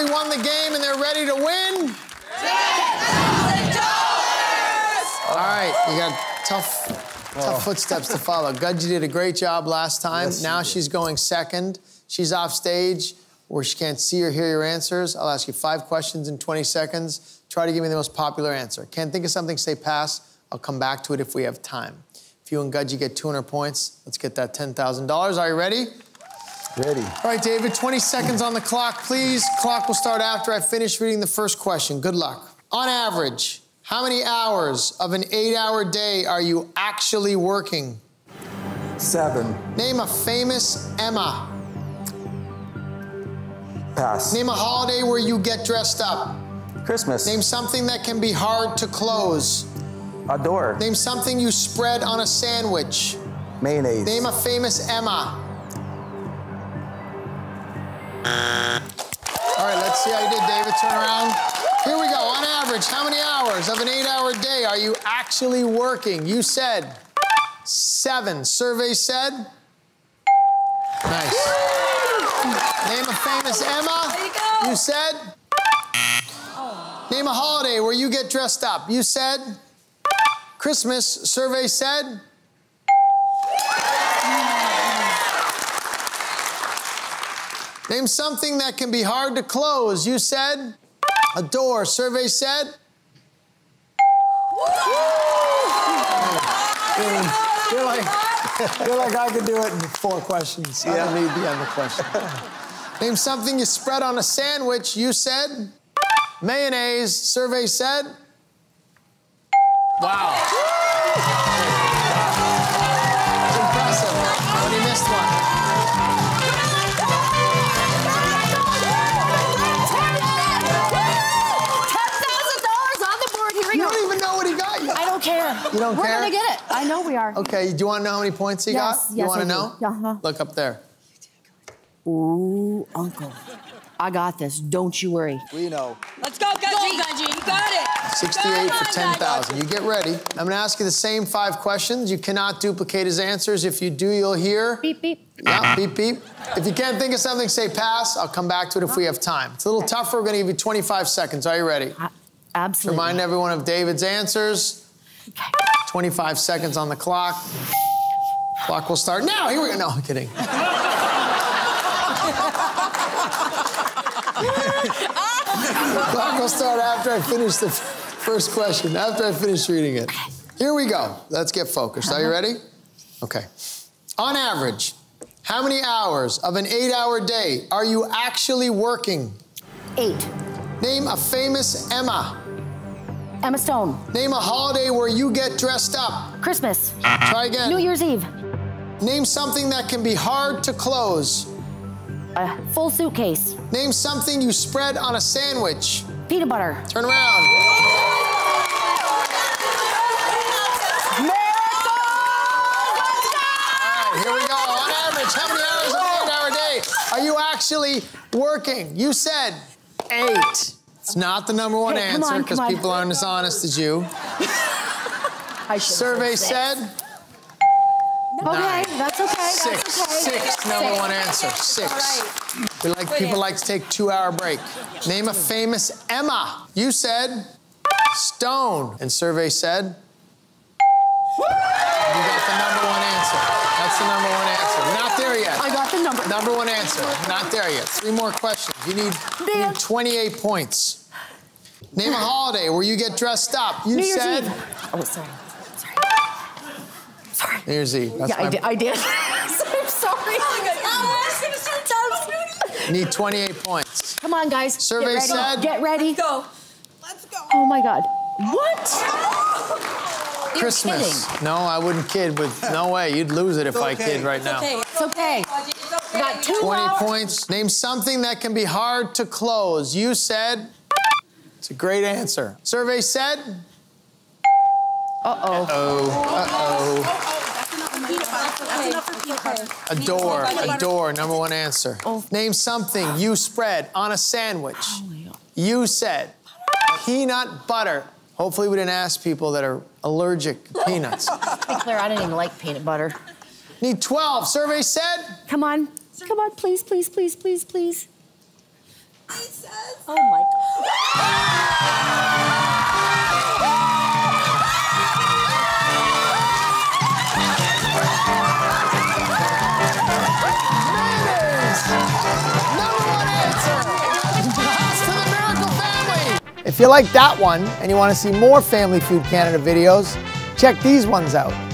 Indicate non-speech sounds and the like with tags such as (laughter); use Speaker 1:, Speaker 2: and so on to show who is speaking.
Speaker 1: family won the game and they're ready to win? All right, you got tough, tough oh. footsteps to follow. Gudgie did a great job last time.
Speaker 2: Yes,
Speaker 1: now she's going second. She's off stage where she can't see or hear your answers. I'll ask you five questions in 20 seconds. Try to give me the most popular answer. Can't think of something, say pass. I'll come back to it if we have time. If you and Gudgie get 200 points, let's get that $10,000. Are you ready?
Speaker 2: Ready.
Speaker 1: All right, David, 20 seconds on the clock, please. Clock will start after I finish reading the first question. Good luck. On average, how many hours of an eight hour day are you actually working?
Speaker 2: Seven.
Speaker 1: Name a famous Emma.
Speaker 2: Pass.
Speaker 1: Name a holiday where you get dressed up.
Speaker 2: Christmas.
Speaker 1: Name something that can be hard to close.
Speaker 2: a door.
Speaker 1: Name something you spread on a sandwich.
Speaker 2: Mayonnaise.
Speaker 1: Name a famous Emma. All right, let's see how you did, David. Turn around. Here we go. On average, how many hours of an eight hour day are you actually working? You said seven. Survey said? Nice. Name a famous Emma.
Speaker 3: There you go.
Speaker 1: You said? Name a holiday where you get dressed up. You said? Christmas. Survey said? Name something that can be hard to close. You said? A door. Survey said? You're like, you're like, I could do it in four questions. I don't need the other question. Name something you spread on a sandwich. You said? Mayonnaise. Survey said? Wow.
Speaker 3: Care.
Speaker 1: You don't
Speaker 3: We're
Speaker 1: care?
Speaker 3: gonna get it. I know we are.
Speaker 1: Okay, do you want to know how many points he
Speaker 3: Yes,
Speaker 1: got? you want to
Speaker 3: I do.
Speaker 1: know?
Speaker 3: Uh-huh.
Speaker 1: Look up there.
Speaker 3: Ooh, Uncle. I got this. Don't you worry.
Speaker 2: We know.
Speaker 4: Let's go, Gudgie. You got it.
Speaker 1: 68 for 10,000. You get ready. I'm going to ask you the same five questions. You cannot duplicate his answers. If you do, you'll hear.
Speaker 3: Beep, beep.
Speaker 1: Yeah, beep, beep. If you can't think of something, say pass. I'll come back to it if we have time. It's a little tougher. We're going to give you 25 seconds. Are you ready?
Speaker 3: A- Absolutely.
Speaker 1: Remind everyone of David's answers.
Speaker 3: Okay.
Speaker 1: 25 seconds on the clock. Clock will start now. Here we go. No, I'm kidding. (laughs) clock will start after I finish the first question, after I finish reading it. Here we go. Let's get focused. Are you ready? Okay. On average, how many hours of an eight hour day are you actually working?
Speaker 3: Eight.
Speaker 1: Name a famous Emma.
Speaker 3: Emma Stone.
Speaker 1: Name a holiday where you get dressed up.
Speaker 3: Christmas.
Speaker 1: Try again.
Speaker 3: New Year's Eve.
Speaker 1: Name something that can be hard to close.
Speaker 3: A full suitcase.
Speaker 1: Name something you spread on a sandwich.
Speaker 3: Peanut butter.
Speaker 1: Turn around. All right, here we go. On average, how many hours in an eight-hour day are you actually working? You said eight. It's not the number one
Speaker 3: Hey,
Speaker 1: answer because
Speaker 3: on.
Speaker 1: people aren't as honest as you. (laughs)
Speaker 3: I
Speaker 1: Survey said
Speaker 3: Okay, that's okay.
Speaker 1: six.
Speaker 3: That's okay.
Speaker 1: Six, number one answer. Six. We like people like to take two-hour break. Name a famous Emma. You said Stone, and survey said. You got the number one answer. That's the number one answer. Not there yet.
Speaker 3: I got the number.
Speaker 1: Number one answer. Not there yet. Three more questions. You need, you need 28 points. Name a holiday where you get dressed up. You
Speaker 3: New Year's
Speaker 1: said
Speaker 3: Eve. Oh, sorry. Sorry. Sorry.
Speaker 1: New Year's Eve. That's
Speaker 3: Yeah, I did. I did. (laughs) I'm sorry. (laughs)
Speaker 1: Need 28 points.
Speaker 3: Come on, guys.
Speaker 1: Survey
Speaker 3: Get ready.
Speaker 1: said-
Speaker 3: Get ready.
Speaker 4: Go. Let's go.
Speaker 3: Oh my God. What? (laughs) You're
Speaker 1: Christmas. No, I wouldn't kid with. No way. You'd lose it if I kid right now.
Speaker 4: Okay.
Speaker 3: It's okay.
Speaker 4: Gudgie, It's okay.
Speaker 3: We got two
Speaker 1: 20
Speaker 3: hours.
Speaker 1: points. Name something that can be hard to close. You said. It's a great answer. Survey said.
Speaker 3: Uh-oh.
Speaker 1: Uh oh, uh oh. A door. A door. Number one answer.
Speaker 3: Oh.
Speaker 1: Name something you spread on a sandwich.
Speaker 3: Oh.
Speaker 1: You said peanut butter. Hopefully, we didn't ask people that are allergic to peanuts. (laughs)
Speaker 3: To be clear, I didn't even like peanut butter.
Speaker 1: Need 12. Survey said.
Speaker 3: Come on. Come on, please, please, please, please, please.
Speaker 4: Oh my God.
Speaker 1: Number one answer! Pass to the Maracle Family! If you like that one and you want to see more Family Feud Canada videos, check these ones out.